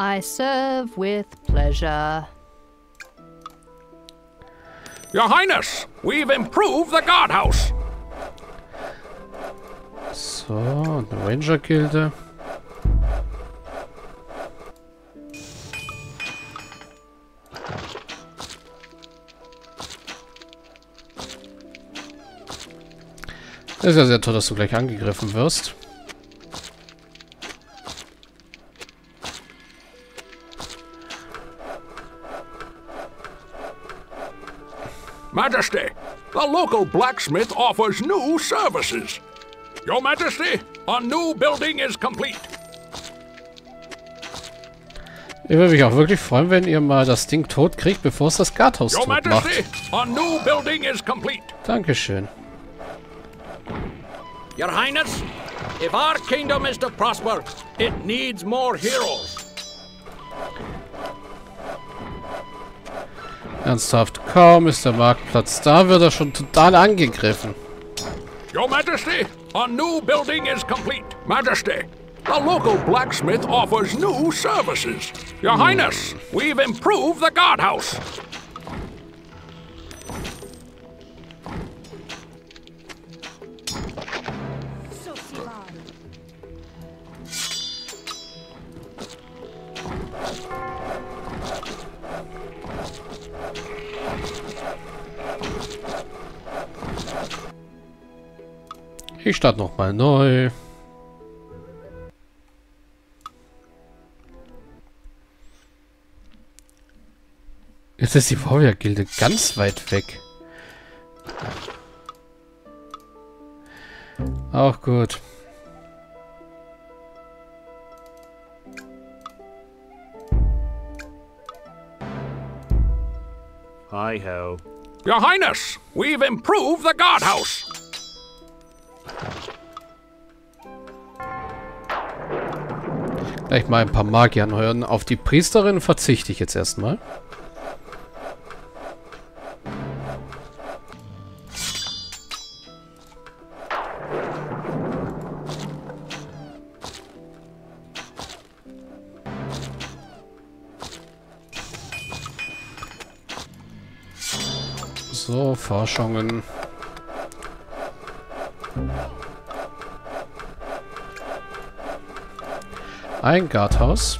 I serve with pleasure. Your Highness, we've improved the guardhouse. So, eine Ranger-Gilde. Das ist ja sehr toll, dass du gleich angegriffen wirst. Majesty, the local blacksmith offers new services. Your Majesty, a new building is complete. Ich würde mich auch wirklich freuen, wenn ihr mal das Ding tot kriegt, bevor es das Garthaus Your tot macht. Majesty, a new building is complete. Dankeschön. Your Highness, if our kingdom is to prosper, it needs more heroes. Ernsthaft, kaum ist der Marktplatz da, wird er schon total angegriffen. Your Majesty, a new building is complete. Majesty, the local blacksmith offers new services. Your Highness, we've improved the guardhouse. Ich starte nochmal neu. Jetzt ist die Warrior-Gilde ganz weit weg. Auch gut. Hi ho. Your Highness, we've improved the guardhouse. Gleich mal ein paar Magier anheuern. Auf die Priesterin verzichte ich jetzt erstmal. So, Forschungen. Ein Garthaus.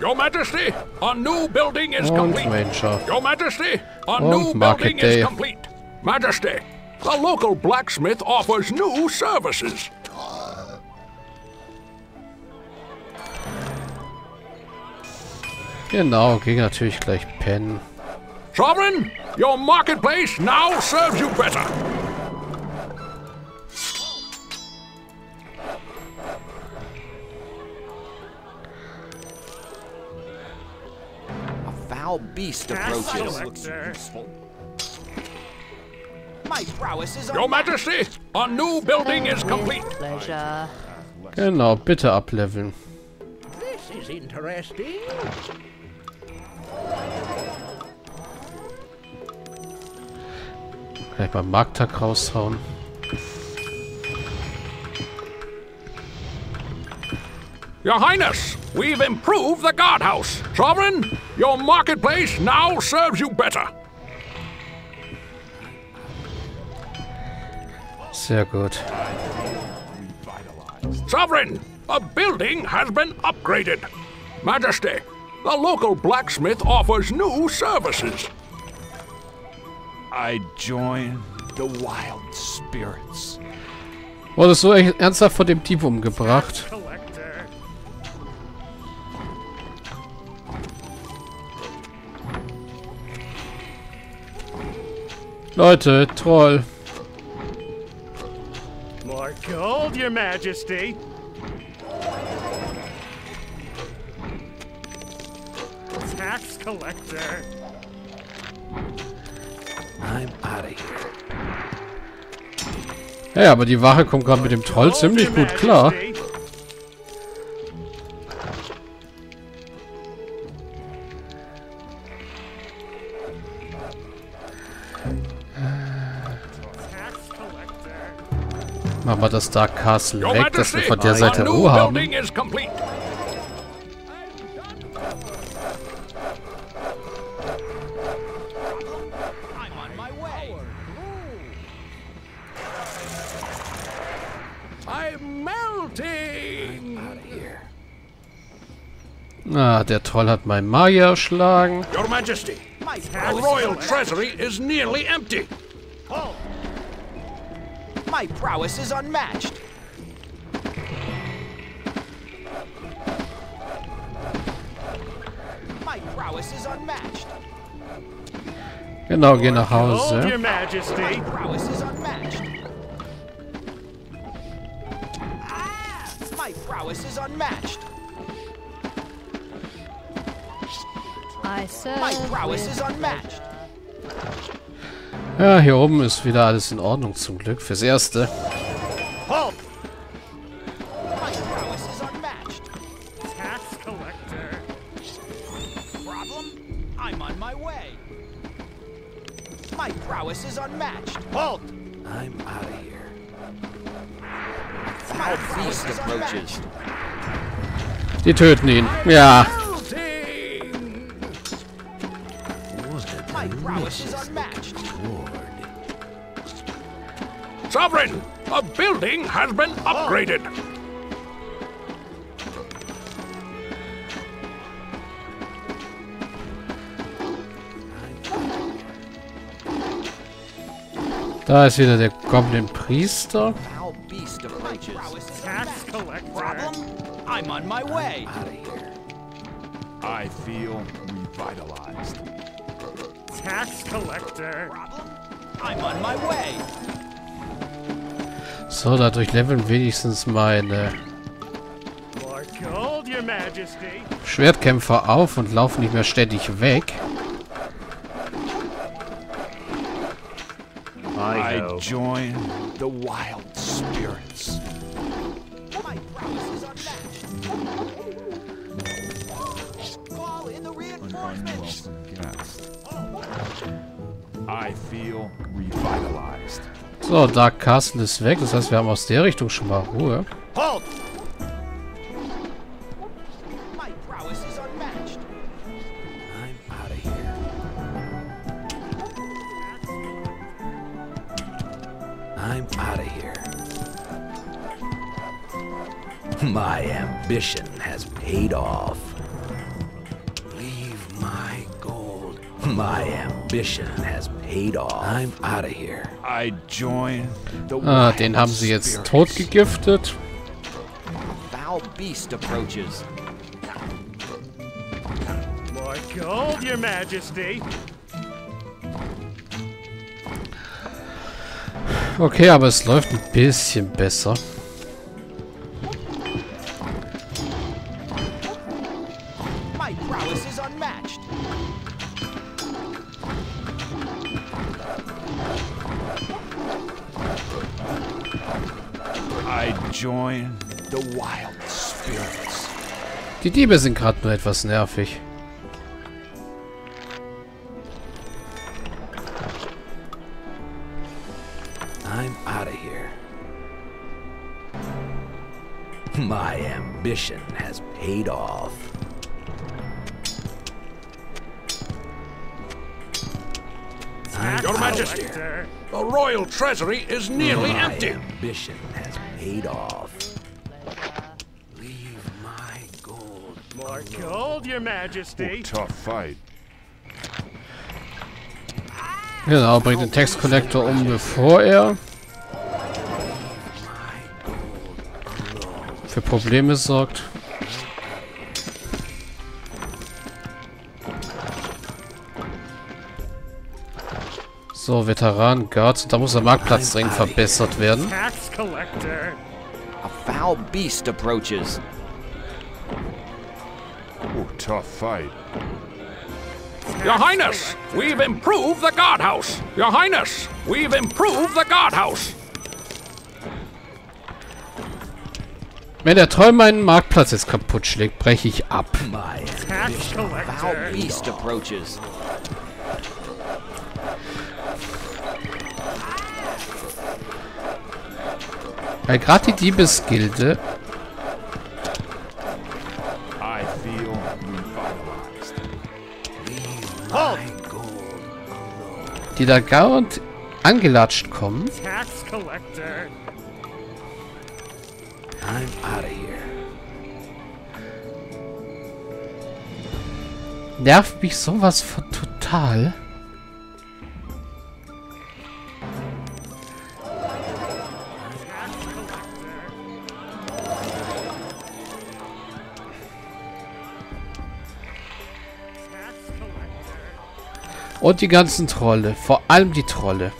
Your Majesty, a new building is Und complete. Your Majesty, a Und new Market building Day. is complete. Majesty, the local blacksmith offers new services. Genau, ging natürlich gleich pennen. Sovereign, your marketplace now serves you better. Foul beast approaches. My prowess is Your Majesty, a new building is complete. Pleasure. Genau, bitte ableveln. This is interesting. Gleich mal Markttag raushauen. Your Highness, we've improved the guardhouse. Sovereign, your marketplace now serves you better. Sehr gut. Sovereign, a building has been upgraded. Majesty, the local blacksmith offers new services. I join the wild spirits. Wurdest du echt ernsthaft von dem Dieb umgebracht? Leute, Troll. More gold, your majesty. Tax collector. I'm out of here. Ja, aber die Wache kommt gerade mit dem Troll ziemlich gut klar. Machen wir das Dark Castle weg, dass wir von der Seite Ruhe haben. Ah, der Troll hat mein Magier erschlagen. Your Majesty, our royal treasury is nearly empty. Halt! My prowess is unmatched. My prowess is unmatched. Genau, geh nach Hold Hause. your majesty. My prowess is unmatched. Ah! My prowess is unmatched. I serve My prowess is unmatched. Ja, hier oben ist wieder alles in Ordnung zum Glück. Fürs Erste. Halt! My prowess is My prowess is unmatched. Sovereign, a building has been oh. upgraded. Da ist wieder der Goblin-Priester. Foul beast approaches. Tax collector. Problem? I'm on my way. Out of here. I feel revitalized. Tax collector. I'm on my way. So, dadurch leveln wenigstens meine. Schwertkämpfer auf und laufen nicht mehr ständig weg. I join the wild spirits. Unwelcome guest. So, Dark Castle ist weg. Das heißt, wir haben aus der Richtung schon mal Ruhe. Halt! I'm out of here. My ambition has paid off. My ambition has paid off. I'm out of here. I join the Ah, den haben sie jetzt spirits. tot gegiftet. Foul beast approaches. More gold, your majesty. Okay, aber es läuft ein bisschen besser. I join the wild spirits. Die Diebe sind gerade nur etwas nervig. I'm out of here. My ambition has paid off. Your Majesty. The royal treasury is nearly My empty. ambition has paid off. Leave my gold. More gold, your majesty. Tough fight. Genau, bringt den Text Collector um, bevor er für Probleme sorgt. So, Veteran, Guards. Da muss der Marktplatz dringend verbessert werden. A foul beast approaches. Oh, tough fight. Your Highness, we've improved the guardhouse. Your Highness, we've improved the guardhouse. Wenn der Troll meinen Marktplatz jetzt kaputt schlägt, breche ich ab. My Tax foul collector. beast approaches. Weil gerade die Diebesgilde, die da dauernd angelatscht kommen, nervt mich sowas von total. Und die ganzen Trolle. Vor allem die Trolle.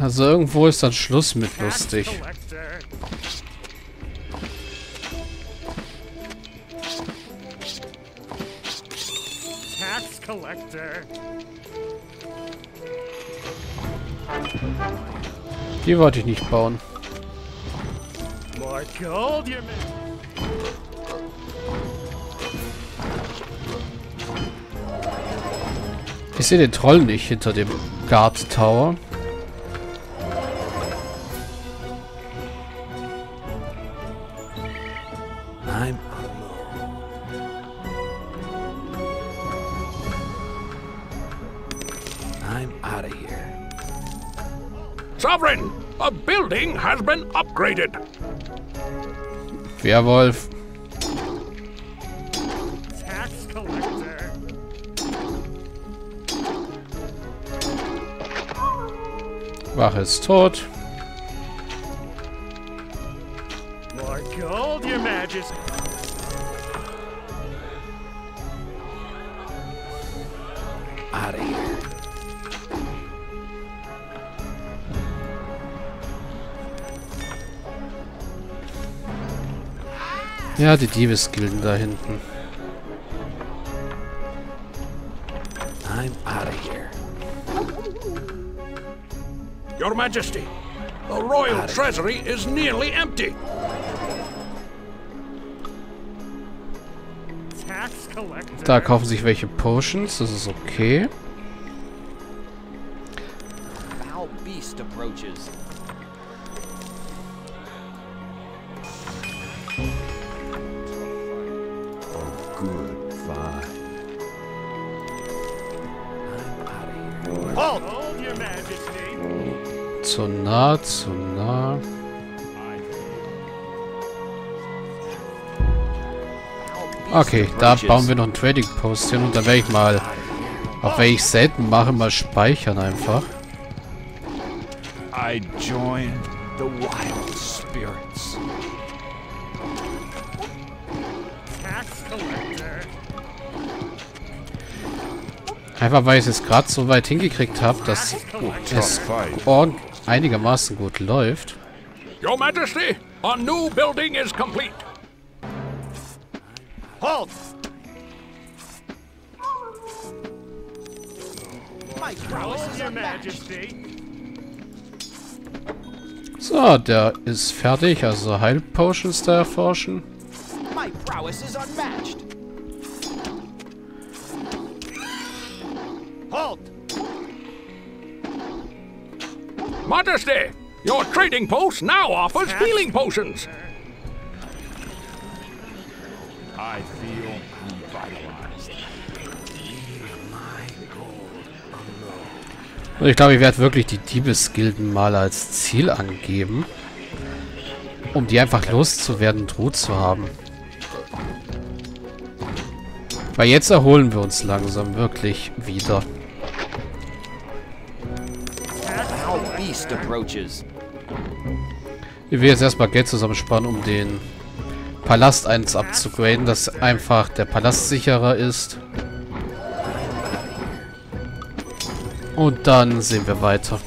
Also irgendwo ist dann Schluss mit lustig. Collector. Die wollte ich nicht bauen. More gold, your ma- Ich sehe den Troll nicht hinter dem Guard Tower. Out of here. Sovereign, a building has been upgraded. Werwolf. tax collector. Wache ist tot. Ja, die Diebesgilden da hinten. I'm out of here. Your Majesty, the royal treasury is nearly empty. Tax collector. Da kaufen sich welche Potions, das ist okay. Foul beast approaches. Zu nah, zu nah. Okay, da bauen wir noch einen Trading Post hin und dann werde ich mal, auch wenn ich selten mache, mal speichern einfach. I join the wild spirits. Einfach weil ich es gerade so weit hingekriegt habe, dass es fight. Einigermaßen gut läuft. Your Majesty, a new building is complete. Majesty. So, der ist fertig, also Heilpotions da erforschen. My prowess is unmatched. Majesty, your trading post now offers healing potions. I feel revitalized. Und ich glaube, ich werde wirklich die Diebesgilden mal als Ziel angeben. Um die einfach loszuwerden und Ruhe zu haben. Weil jetzt erholen wir uns langsam wirklich wieder. Beast approaches. Ich will jetzt erstmal Geld zusammenspannen, um den Palast 1 abzugraden, dass einfach der Palast sicherer ist. Und dann sehen wir weiter.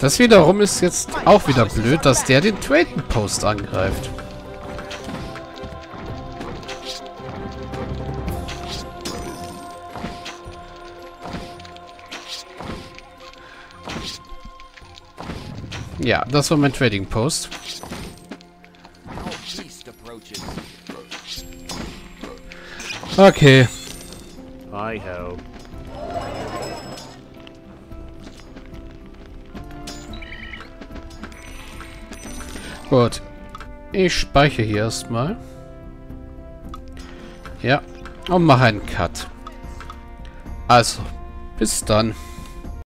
Das wiederum ist jetzt auch wieder blöd, dass der den Trading Post angreift. Ja, das war mein Trading Post. Okay. Hi ho. Gut. Ich speichere hier erstmal. Ja. Und mache einen Cut. Also, bis dann.